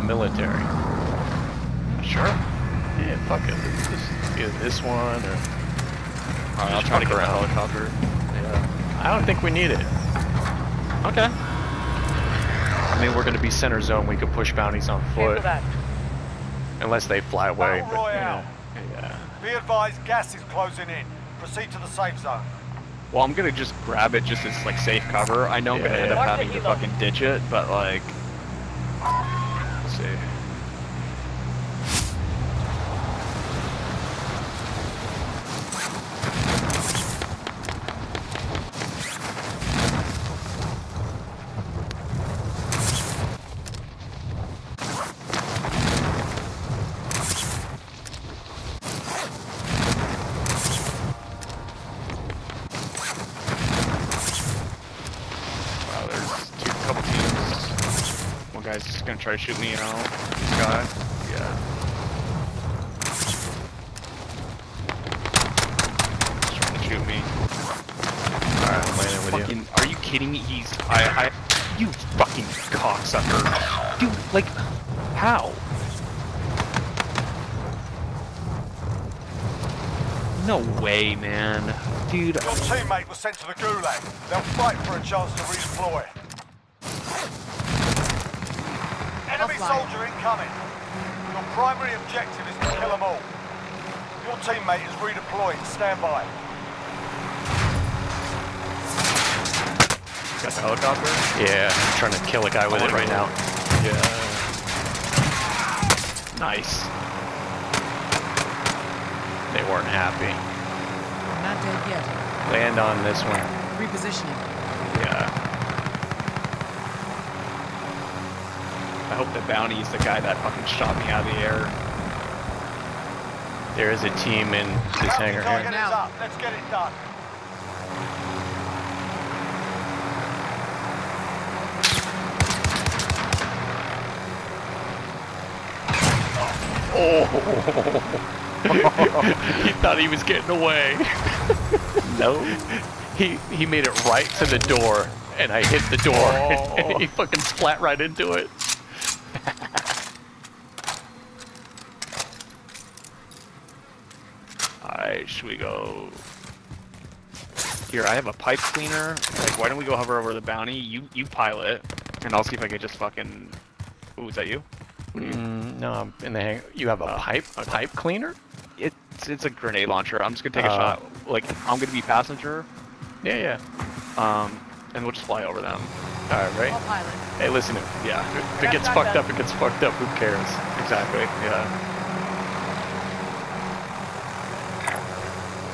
the military. Sure. Yeah, fuck it. Let's just either this one or. Alright, I'll try to fuck get the around. helicopter. Yeah. I don't think we need it. Okay. I mean, we're gonna be center zone. We could push bounties on foot unless they fly away. But, you know, yeah. Be advised, gas is closing in. Proceed to the safe zone. Well, I'm gonna just grab it just as like safe cover. I know I'm gonna Yeah, end up having to fucking ditch it, but like, let's see. Guy's just gonna try to shoot me, you know. This guy. Yeah. He's trying to shoot me. Alright, I'm landing with you. Are you kidding me? He's, I, I, you fucking cocksucker. Dude, like, how? No way, man. Dude, Your teammate was sent to the gulag. They'll fight for a chance to redeploy. Enemy I'll soldier incoming. Your primary objective is to kill them all. Your teammate is redeployed. Stand by. got the helicopter? Yeah, I'm trying to kill a guy with it right now. Yeah. Nice. They weren't happy. Not dead yet. Land on this one. Repositioning. Yeah. Hope the bounty is the guy that fucking shot me out of the air. There is a team in this Bounty hangar target here. is Now. Let's get it done. Oh! he thought he was getting away. no. He he made it right to the door, and I hit the door, Oh. and he fucking splat right into it. Alright, should we go? Here, I have a pipe cleaner. Like, why don't we go hover over the bounty? You you pilot, and I'll see if I can just fucking. Ooh, is that you? You? Mm, no, I'm in the hang. You have a Oh, pipe a okay. pipe cleaner? It's it's a grenade launcher. I'm just gonna take a Uh. shot. Like, I'm gonna be passenger, Yeah, yeah. um, and we'll just fly over them. All right, All right. pilot. Hey, listen. If Yeah, if it gets fucked up, it gets fucked up. Who cares? exactly. Yeah.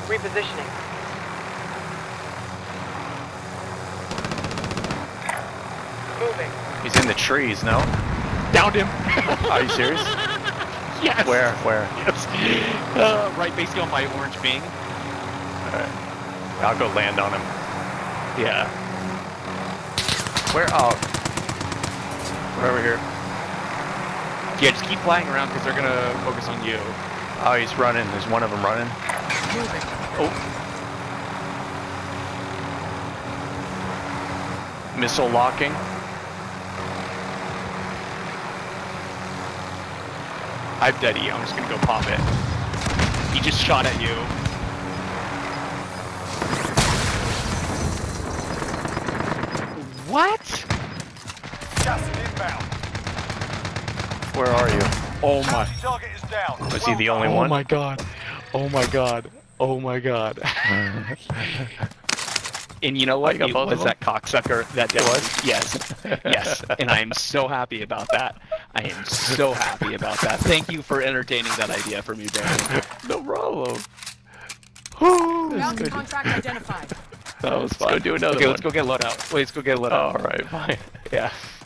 Repositioning. Moving. He's in the trees. No. Downed him. Are you serious? yes. Where? Where? Yes. Uh, right, basically on my orange ping. All right. I'll go land on him. Yeah. Where? Oh. We're over here. Yeah, just keep flying around because they're gonna focus on you. Oh, he's running. There's one of them running. Moving. Oh. Missile locking. I've dead E. I'm just gonna go pop it. He just shot at you. What? Gas is inbound. Where are you? Oh my. Bounty target is down. Was he the only done. Oh one? my god. Oh my god. Oh my god. and you know Oh, what? it was that cocksucker that did was? Yes. Yes. And I am so happy about that. I am so happy about that. Thank you for entertaining that idea for me, Barry. No problem. Bounty contract identified. That was fun. Let's go do another okay, one. let's go get a loadout. Wait, let's go get a loadout. All right, fine. Yeah.